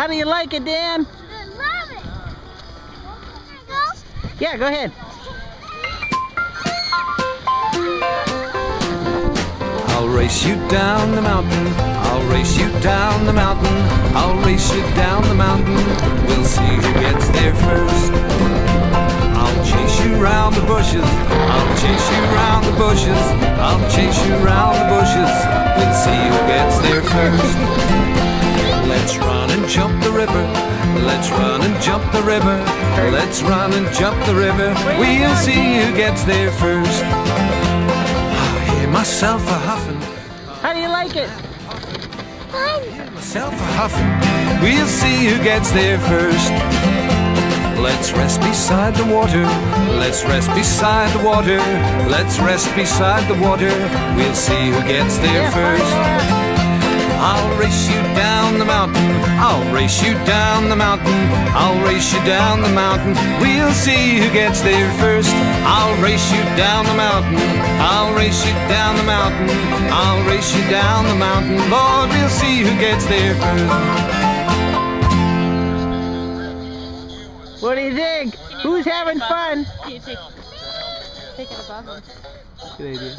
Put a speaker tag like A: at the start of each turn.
A: How do you like it, Dan?
B: I love it. Can I go?
A: Yeah, go ahead.
C: I'll race you down the mountain. I'll race you down the mountain. I'll race you down the mountain. We'll see who gets there first. I'll chase you round the bushes. I'll chase you round the bushes. I'll chase you round the bushes. Let's run and jump the river. Let's run and jump the river. We'll see who gets there first. I hear myself a huffing.
A: How do you like it?
B: Fun.
C: myself a huffing. We'll see who gets there first. Let's rest beside the water. Let's rest beside the water. Let's rest beside the water. We'll see who gets there first. I'll race you down the mountain. I'll race you down the mountain. I'll race you down the mountain. We'll see who gets there first. I'll race you down the mountain. I'll race you down the mountain. I'll race you down the mountain. Lord, we'll see who gets there first.
A: What do you think? Who's having fun?
D: Can you take, take it above him?
A: Good idea.